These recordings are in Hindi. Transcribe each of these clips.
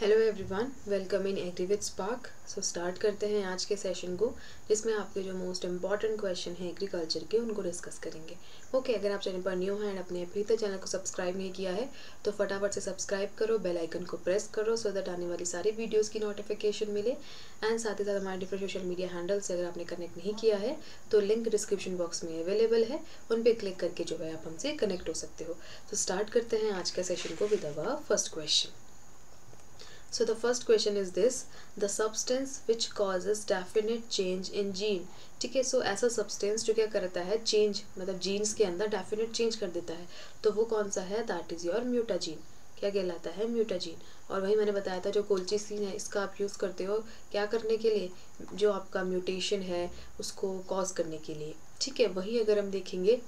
Hello everyone welcome in agri with spark so start करते हैं आज के सेशन को जिसमें आपके जो मोस्ट इंपॉर्टेंट क्वेश्चन हैं एग्रीकल्चर के उनको डिस्कस करेंगे। ओके okay, अगर आप चैनल पर न्यू हैं एंड अपने अभी तक चैनल को सब्सक्राइब नहीं किया है तो फटाफट से सब्सक्राइब करो बेल आइकन को प्रेस करो सो दैट आने वाली सारी वीडियोस की नोटिफिकेशन मिले। एंड साथ ही साथ हमारे डिफरेंट सोशल मीडिया हैंडल से अगर आपने कनेक्ट नहीं किया है तो लिंक डिस्क्रिप्शन बॉक्स में अवेलेबल है। उन पर क्लिक करके जो है आप हमसे कनेक्ट हो सकते हो। तो स्टार्ट करते हैं आज का सेशन को with our first question So the first question is this. The substance which causes definite change in gene. ठीक है सो ऐसा सब्सटेंस जो क्या करता है? चेंज मतलब जीन्स के अंदर डेफिनेट चेंज कर देता है। तो वो कौन सा है? दैट इज़ योर म्यूटाजीन क्या कहलाता है? म्यूटाजीन और वही मैंने बताया था जो कोल्ची सीन है, इसका आप यूज़ करते हो क्या करने के लिए? जो आपका म्यूटेशन है, उसको कॉज करने के लिए। ठीक है, वही अगर हम देखेंगे,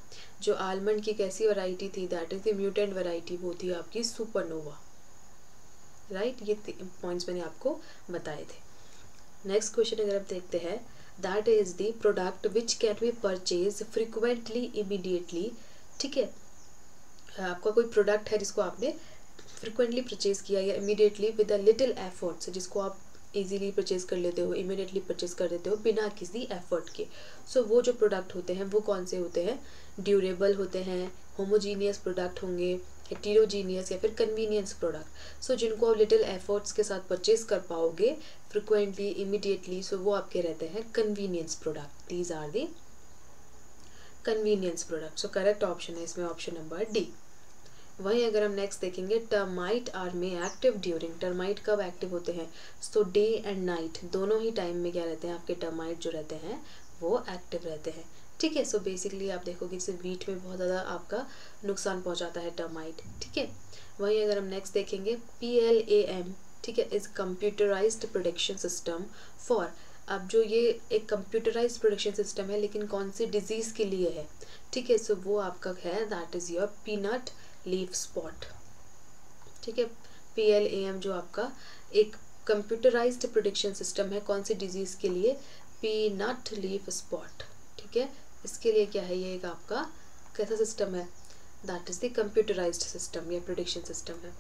जो आलमंड की कैसी वैरायटी थी that is the mutant variety वो थी आपकी सुपरनोवा राइट ये पॉइंट्स मैंने आपको बताए थे। नेक्स्ट क्वेश्चन अगर आप देखते हैं that is the product which can be purchase frequently immediately ठीक है? आपका कोई प्रोडक्ट है जिसको आपने फ्रिक्वेंटली परचेज किया या immediately with a little efforts जिसको आप इजीली परचेज कर लेते हो इमीडिएटली परचेज कर देते हो बिना किसी एफर्ट के। सो so, वो जो प्रोडक्ट होते हैं वो कौन से होते हैं? ड्यूरेबल होते हैं होमोजीनियस प्रोडक्ट होंगे हेटीरोजीनियस या फिर कन्वीनियंस प्रोडक्ट सो जिनको आप लिटिल एफर्ट्स के साथ परचेज कर पाओगे फ्रिक्वेंटली इमिडिएटली सो वो आपके रहते हैं convenience product these are the convenience product so correct option है इसमें ऑप्शन नंबर डी वहीं अगर हम नेक्स्ट देखेंगे टर्माइट आर में एक्टिव ड्यूरिंग टर्माइट कब एक्टिव होते हैं? सो डे एंड नाइट दोनों ही टाइम में क्या रहते हैं? आपके टर्माइट जो रहते हैं, वो एक्टिव रहते हैं। ठीक है? सो बेसिकली आप देखोगे जैसे वीट में बहुत ज़्यादा आपका नुकसान पहुंचाता है टर्माइट ठीक है? वहीं अगर हम नेक्स्ट देखेंगे पी एल ए एम ठीक है is computerized production system for अब जो ये एक कंप्यूटराइज प्रोडक्शन सिस्टम है, लेकिन कौन सी डिज़ीज़ के लिए है? ठीक है? सो वो आपका है that is your peanut leaf spot ठीक है? पी एल ए एम जो आपका एक कंप्यूटराइज्ड प्रोडिक्शन सिस्टम है, कौन सी डिज़ीज़ के लिए? पी नट लीफ स्पॉट ठीक है? इसके लिए क्या है? ये एक आपका कैसा सिस्टम है? That is the computerize system या प्रोडिक्शन सिस्टम है।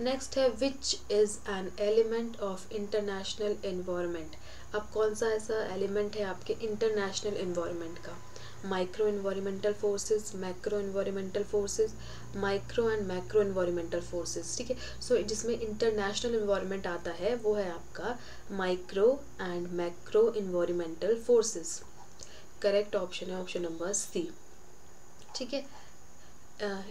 नेक्स्ट है which is an element of international environment अब कौन सा ऐसा एलिमेंट है आपके इंटरनेशनल इन्वायरमेंट का? Micro environmental forces macro environmental forces micro and macro environmental forces ठीक है? सो जिसमें इंटरनेशनल इन्वायरमेंट आता है, वो है आपका micro and macro environmental forces correct option है ऑप्शन नंबर सी ठीक है?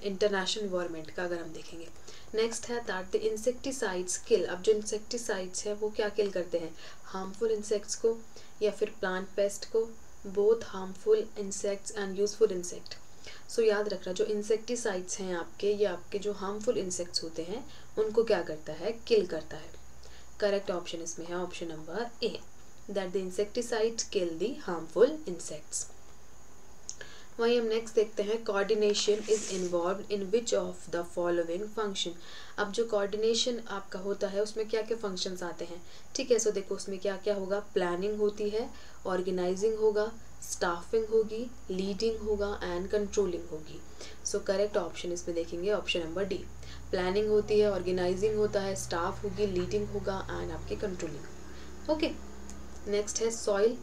इंटरनेशनल इन्वायरमेंट का अगर हम देखेंगे। नेक्स्ट है दैट द इंसेक्टिसाइड्स किल अब जो इंसेक्टिसाइड्स है, वो क्या किल करते हैं? हार्मफुल इंसेक्ट्स को या फिर प्लांट पेस्ट को? Both harmful insects and useful insect so याद रखना जो इंसेक्टिसाइड्स हैं आपके, या आपके जो हार्मफुल इंसेक्ट्स होते हैं, उनको क्या करता है? किल करता है। करेक्ट ऑप्शन इसमें है option number A that the insecticide kill the harmful insects. वहीं हम नेक्स्ट देखते हैं coordination is involve in which of the following function अब जो कोऑर्डिनेशन आपका होता है, उसमें क्या क्या फ़ंक्शंस आते हैं? ठीक है सो देखो उसमें क्या क्या होगा? प्लानिंग होती है ऑर्गेनाइजिंग होगा स्टाफिंग होगी लीडिंग होगा एंड कंट्रोलिंग होगी। सो करेक्ट ऑप्शन इसमें देखेंगे ऑप्शन नंबर डी प्लानिंग होती है ऑर्गेनाइजिंग होता है स्टाफ होगी लीडिंग होगा एंड आपकी कंट्रोलिंग ओके नेक्स्ट है soil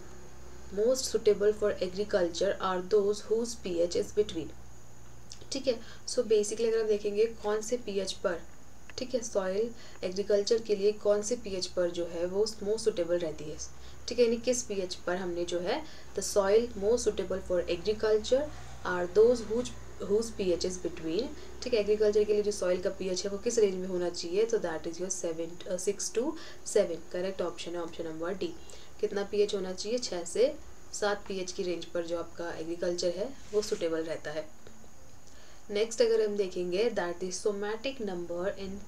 most suitable for agriculture are those whose P H is between ठीक है? सो बेसिकली अगर हम देखेंगे कौन से पी एच पर, ठीक है? सॉइल एग्रीकल्चर के लिए कौन से पी एच पर जो है वो मोस्ट सुटेबल रहती है? ठीक है? यानी किस पी एच पर हमने जो है the soil most suitable for agriculture are those whose whose P H is between ठीक है? एग्रीकल्चर के लिए जो सॉइल का पी एच है वो किस रेंज में होना चाहिए? तो that is your seven six two seven correct option है ऑप्शन नंबर डी कितना पीएच होना चाहिए? छः से सात पीएच की रेंज पर जो आपका एग्रीकल्चर है, वो सुटेबल रहता है। नेक्स्ट अगर हम देखेंगे that the somatic number in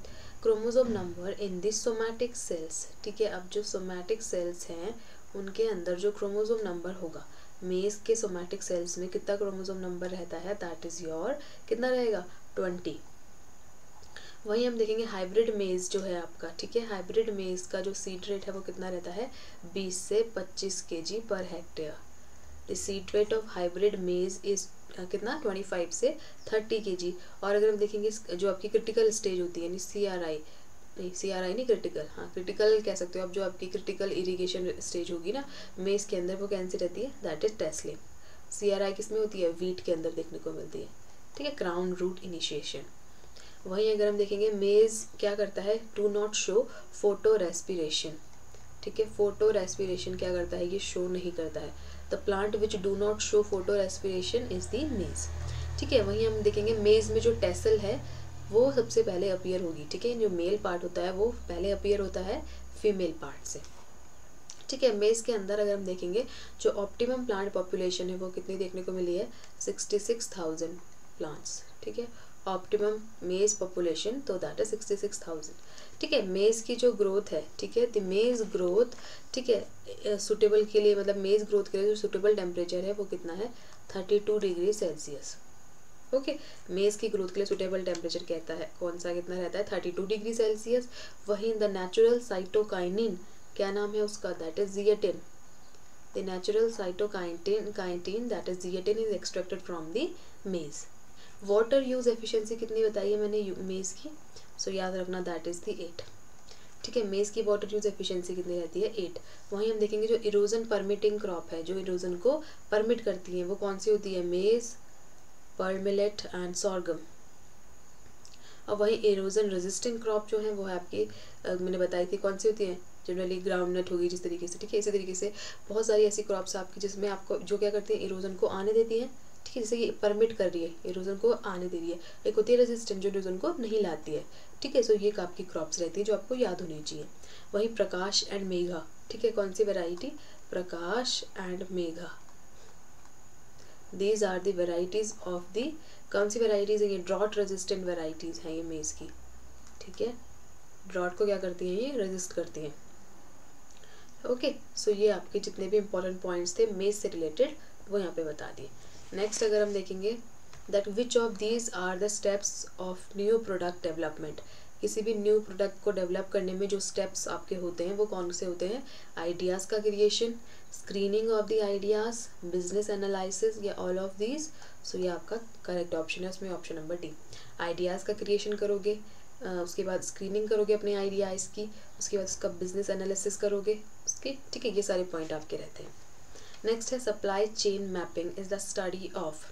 chromosome number in this somatic cells ठीक है? अब जो सोमैटिक सेल्स हैं, उनके अंदर जो क्रोमोजोम नंबर होगा मेज के सोमैटिक सेल्स में कितना क्रोमोजोम नंबर रहता है? दैट इज़ योर कितना रहेगा? ट्वेंटी वहीं हम देखेंगे हाइब्रिड मेज़ जो है आपका, ठीक है? हाइब्रिड मेज़ का जो सीड रेट है वो कितना रहता है? 20 से 25 के पर hectare the seed rate of hybrid maize is कितना? 25 से 30 के और अगर हम देखेंगे जो आपकी क्रिटिकल स्टेज होती है, यानी सी आर आई नहीं सी आर आई नहीं क्रिटिकल हाँ क्रिटिकल कह सकते हो आप, जो आपकी क्रिटिकल इरीगेशन स्टेज होगी ना मेज के अंदर वो कैन सी रहती है? That is tasseling C R I किसमें होती है? वीट के अंदर देखने को मिलती है. ठीक है? क्राउन रूट इनिशिएशन वहीं अगर हम देखेंगे मेज क्या करता है? To not show photo respiration ठीक है? फ़ोटो रेस्पिरेशन क्या करता है? ये शो नहीं करता है. The plant which do not show photo respiration is the maize ठीक है? वहीं हम देखेंगे मेज में जो टेसल है, वो सबसे पहले अपियर होगी. ठीक है? जो मेल पार्ट होता है, वो पहले अपियर होता है फीमेल पार्ट से. ठीक है? मेज के अंदर अगर हम देखेंगे, जो ऑप्टिमम प्लांट पॉपुलेशन है, वो कितनी देखने को मिली है? सिक्सटी सिक्स थाउज़ेंड प्लांट्स ठीक है? ऑप्टिमम मेज पॉपुलेशन तो that is sixty six thousand ठीक है मेज की जो ग्रोथ है, ठीक है द मेज ग्रोथ ठीक है सुटेबल के लिए मतलब मेज ग्रोथ के लिए जो सुटेबल टेम्परेचर है, वो कितना है? Thirty two degree Celsius okay maize की ग्रोथ के लिए सुटेबल टेम्परेचर कहता है, कौन सा कितना रहता है? थर्टी टू डिग्री सेल्सियस वहीं द नेचुरल साइटोकाइनिन क्या नाम है उसका? That is zeatin the natural cytokitin kitin that is zeatin is extracted from the maize water use efficiency कितनी बताई है मैंने मेज की? सो so, याद रखना दैट इज़ दी एट ठीक है मेज की वाटर यूज़ एफिशिएंसी कितनी रहती है? एट वहीं हम देखेंगे जो इरोजन परमिटिंग क्रॉप है जो इरोजन को परमिट करती है वो कौन सी होती है? मेज पर्ल मिलेट एंड सॉर्गम और वही एरोजन रेजिस्टिंग क्रॉप जो है वो है आपकी मैंने बताई थी कौन सी होती है? जनरली ग्राउंड नट होगी जिस तरीके से ठीक है? इसी तरीके से बहुत सारी ऐसी क्रॉप्स आपकी जिसमें आपको जो क्या करती हैं इरोजन को आने देती है। ठीक है जैसे ये परमिट कर रही है एरोजन को आने दे रही है। एक होती है रेजिस्टेंट जो एरोजन को नहीं लाती है। ठीक है सो ये आपकी क्रॉप्स रहती है जो आपको याद होनी चाहिए। वही प्रकाश एंड मेघा, ठीक है, कौन सी variety Prakash and Megha. These are the varieties of the कौन सी वेराइटीज है ये? ड्रॉट रेजिस्टेंट वेराइटीज हैं ये मेज की। ठीक है? ड्रॉट को क्या करती हैं ये? रेजिस्ट करती हैं। ओके सो ये आपके जितने भी इंपॉर्टेंट पॉइंट्स थे मेज से रिलेटेड वो यहाँ पे बता दिए। नेक्स्ट अगर हम देखेंगे that which of these are the steps of new product development किसी भी न्यू प्रोडक्ट को डेवलप करने में जो स्टेप्स आपके होते हैं, वो कौन से होते हैं? आइडियाज़ का creation screening of the ideas business analysis या ऑल ऑफ़ दीज सो ये आपका करेक्ट ऑप्शन है, उसमें ऑप्शन नंबर डी आइडियाज़ का क्रिएशन करोगे उसके बाद स्क्रीनिंग करोगे अपने आइडियाज़ की, उसके बाद उसका बिज़नेस एनालिसिस करोगे, उसके, ठीक है, ये सारे पॉइंट आपके रहते हैं। नेक्स्ट है supply chain mapping is the study of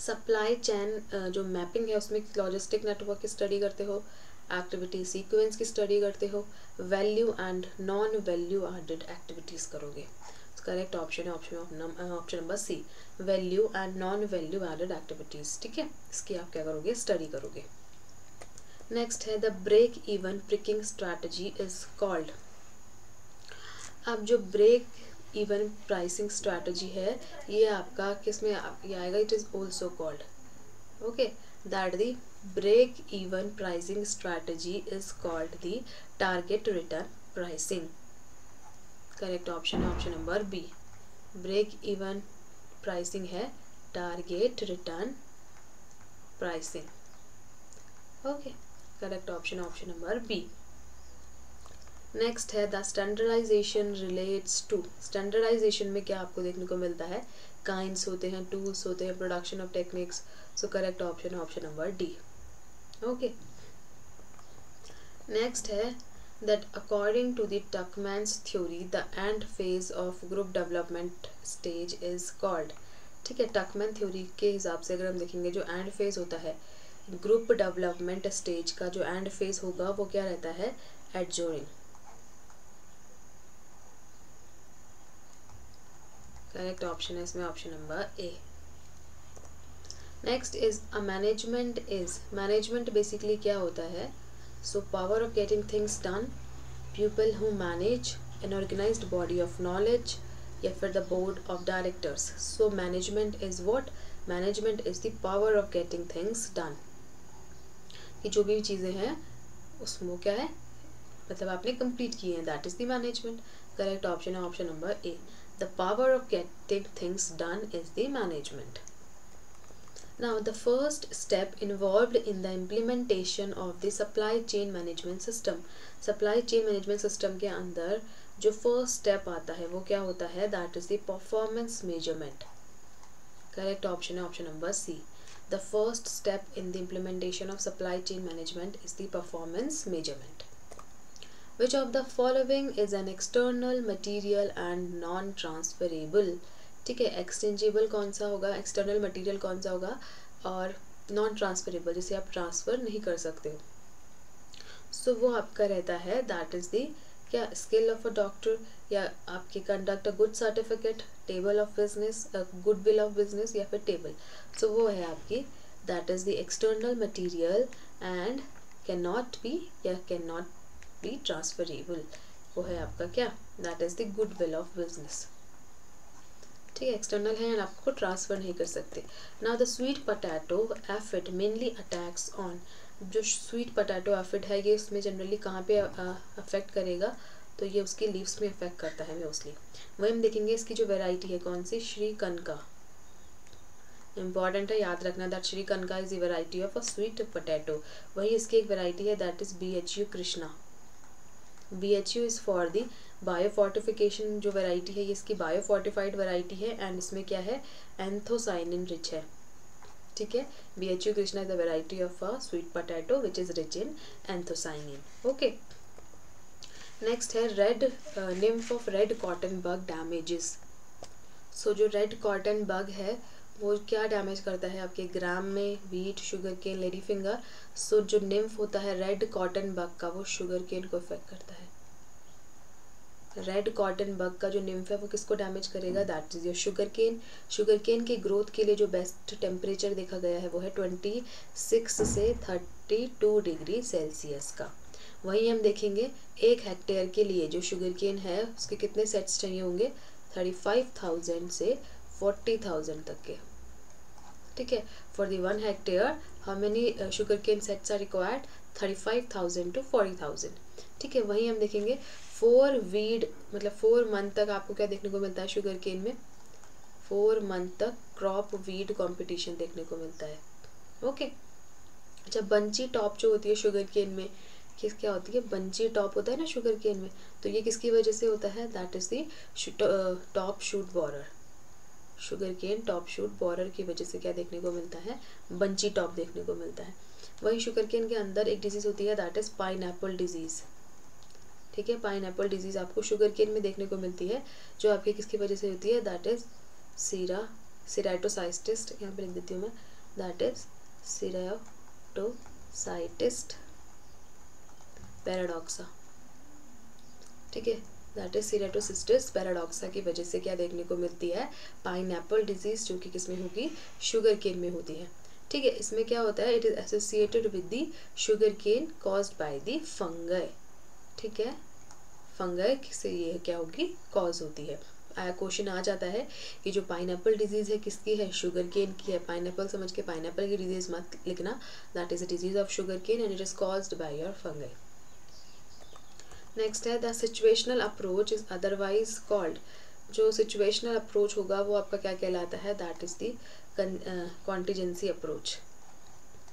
supply chain जो मैपिंग है उसमें लॉजिस्टिक नेटवर्क की स्टडी करते हो एक्टिविटी सीक्वेंस की स्टडी करते हो value and non value added activities करोगे। करेक्ट ऑप्शन है option option number C value and non value added activities ठीक है? इसकी आप क्या करोगे? स्टडी करोगे। नेक्स्ट है the break even pricing strategy is called अब जो ब्रेक इवन प्राइसिंग स्ट्रैटेजी है, ये आपका किसमें ये आएगा it is also called okay that the break even pricing strategy is called the target return pricing correct option है option number B break even pricing है target return pricing okay correct option option number B next है the standardization relates to standardization में क्या आपको देखने को मिलता है? काइंस होते हैं टूल्स होते हैं production of techniques so correct option option number D okay next है, that according to the Tuckman's theory, the end phase of group development stage is called. ठीक है टकमैन थ्योरी के हिसाब से अगर हम देखेंगे, जो एंड फ़ेज़ होता है ग्रुप डेवलपमेंट स्टेज का जो एंड फ़ेज़ होगा, वो क्या रहता है? एडजोरिंग करेक्ट ऑप्शन है इसमें option number A next is a management is management basically क्या होता है? So power of getting things done people who manage an organized body of knowledge या फिर the board of directors so management is what management is the power of getting things done कि जो भी चीज़ें हैं, उसमें क्या है? मतलब आपने कंप्लीट किए हैं that is the management correct option है option number A The power of getting things done is the management. Now, the first step involved in the implementation of the supply chain management system. Supply chain management system के अंदर जो first step आता है वो क्या होता है that is the performance measurement. Correct option है option number C. The first step in the implementation of supply chain management is the performance measurement Of the following is an external material and non transferable ठीक है एक्सचेंजेबल कौन सा होगा? एक्सटर्नल मटीरियल कौन सा होगा? और नॉन ट्रांसफरेबल जिसे आप ट्रांसफ़र नहीं कर सकते। हो सो so, वो आपका रहता है दैट इज़ दी क्या स्किल ऑफ़ अ डॉक्टर या आपके conduct a good certificate table of business goodwill of business या फिर टेबल सो so, वो है आपकी that is the external material and can not be या कैन नॉट बी ट्रांसफरेबल वो है आपका क्या? That is the goodwill of business ठीक है एक्सटर्नल है एंड आपको ट्रांसफ़र नहीं कर सकते। ना the sweet potato aphid mainly attacks on जो स्वीट पटैटो एफिड है, ये उसमें जनरली कहाँ पे अफेक्ट करेगा? तो ये उसकी लीव्स में अफेक्ट करता है मोस्टली वही हम देखेंगे इसकी जो वेराइटी है, कौन सी? श्री कनका इंपॉर्टेंट है, याद रखना that Shri Kanaka is the variety of a sweet potato वही इसकी एक वेराइटी है that is B H U Krishna B H U is for the biofortification जो वेराइटी है, ये इसकी बायोफोर्टिफाइड वेराइटी है एंड इसमें क्या है? एंथोसाइनिन रिच है। ठीक है? B H U Krishna is the variety of a sweet potato which is rich in anthocyanin okay next है red nymph of red cotton bug damages so जो रेड कॉटन बग है वो क्या डैमेज करता है आपके ग्राम में? Wheat sugar cane lady finger so जो निम्फ होता है रेड कॉटन बग का वो शुगर केन को इफ़ेक्ट करता है। रेड कॉटन बग का जो निम्फ है वो किसको डैमेज करेगा? That is your sugar cane sugar cane के ग्रोथ के लिए जो बेस्ट टेम्परेचर देखा गया है वो है ट्वेंटी सिक्स से थर्टी टू डिग्री सेल्सियस का। वहीं हम देखेंगे एक हेक्टेयर के लिए जो शुगर केन है उसके कितने सेट्स चाहिए होंगे? थर्टी फाइव थाउज़ेंड से फोर्टी थाउज़ेंड तक के। ठीक है? For the one hectare how many sugar cane sets are required thirty five thousand to forty thousand ठीक है? वहीं हम देखेंगे फोर वीड मतलब फोर मंथ तक आपको क्या देखने को मिलता है शुगर केन में? फोर मंथ तक क्रॉप वीड कंपटीशन देखने को मिलता है। ओके अच्छा बंची टॉप जो होती है शुगर केन में, किस, क्या होती है? बंची टॉप होता है ना शुगर केन में तो ये किसकी वजह से होता है? That is the top shoot border sugar cane top shoot border की वजह से क्या देखने को मिलता है? बंची टॉप देखने को मिलता है। वही शुगर केन के अंदर एक डिज़ीज़ होती है दैट इज़ पाइन डिज़ीज़ ठीक है? पाइन डिज़ीज़ आपको शुगर केन में देखने को मिलती है, जो आपके किसकी वजह से होती है? दैट इज़ सीरा सिराटोसाइस्टिस्ट यहाँ पे लिख देती हूँ मैं। दैट इज़ सिराटोसाइटिस्ट पैराडॉक्सा ठीक है? दैट इज़ सीरेटोसिस्टिस पैराडॉक्सा की वजह से क्या देखने को मिलती है? पाइन डिज़ीज़ जो कि किसमें होगी? शुगर केन में होती है। ठीक है, इसमें क्या होता है? It is associated with the sugar cane caused by the fungi ठीक है? फंगई से ये क्या होगी? कॉज होती है। क्वेश्चन आ जाता है कि जो पाइन डिज़ीज़ है, किसकी है? शुगर केन की है। पाइन समझ के पाइन की डिज़ीज़ मत लिखना। That is a disease of sugar cane and it is caused by your fungi next है the situational approach is otherwise called जो सिचुएशनल अप्रोच होगा, वो आपका क्या कहलाता है? That is the contingency approach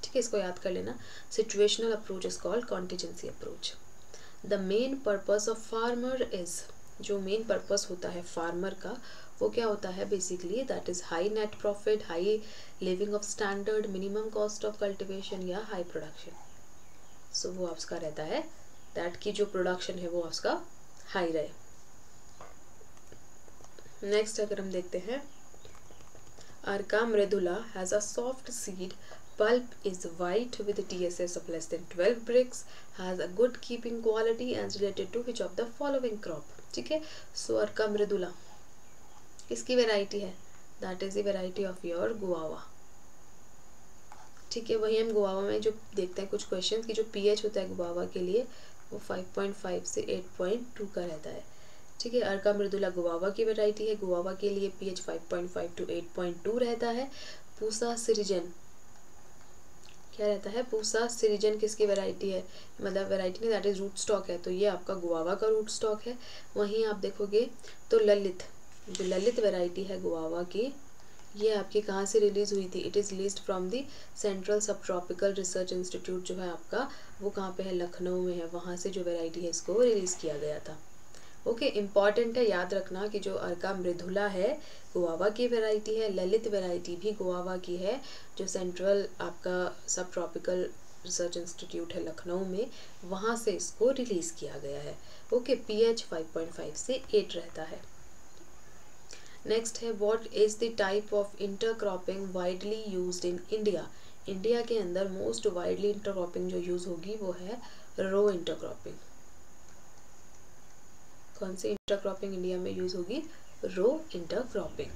ठीक है, इसको याद कर लेना। Situational approach is called contingency approach the main purpose of farmer is जो मेन पर्पज़ होता है फार्मर का, वो क्या होता है basically that is high net profit high living of standard minimum cost of cultivation या हाई प्रोडक्शन सो वो आपका रहता है दैट की जो प्रोडक्शन है वो उसका हाई रहे। नेक्स्ट अगर हम देखते हैं Arka Mridula has a soft seed Pulp is white with a TSS of less than 12 bricks, has a good keeping quality and related to which of the following crop. ठीक है? सो अर्का मृदुला इसकी वेराइटी है। That is the variety of your guava ठीक है वही हम गुआवा में जो देखते हैं कुछ क्वेश्चन की जो पीएच होता है गुआवा के लिए वो 5.5 से 8.2 का रहता है। ठीक है, अर्का मृदुला गुआवा की वेराइटी है। गुआवा के लिए पीएच 5.5 टू 8.2 रहता है। पूसा सिरिजन, क्या रहता है? पूसा सिरिजन किसकी वैरायटी है? मतलब वैरायटी नहीं दैट इज़ रूट स्टॉक है। तो ये आपका गुआवा का रूट स्टॉक है। वहीं आप देखोगे तो ललित, जो ललित वैरायटी है गुआवा की ये आपकी कहाँ से रिलीज़ हुई थी? It is release from the central sub tropical research institute जो है आपका वो कहाँ पे है? लखनऊ में है। वहाँ से जो वेराइटी है इसको रिलीज़ किया गया था। ओके okay, इंपॉर्टेंट है याद रखना कि जो अर्का मृदुला है गुआवा की वेराइटी है ललित वेराइटी भी गुआवा की है जो सेंट्रल आपका सब ट्रॉपिकल रिसर्च इंस्टीट्यूट है लखनऊ में वहाँ से इसको रिलीज़ किया गया है। ओके पी एच से एट रहता है। नेक्स्ट है what is the type of intercropping widely used in India India के अंदर मोस्ट वाइडली इंटरक्रॉपिंग जो यूज़ होगी वो है रो इंटरक्रॉपिंग कौन सी इंटरक्रॉपिंग इंडिया में यूज़ होगी? Row intercropping